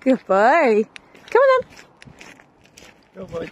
Good boy. Come on then. Go boy.